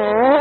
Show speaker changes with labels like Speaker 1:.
Speaker 1: oh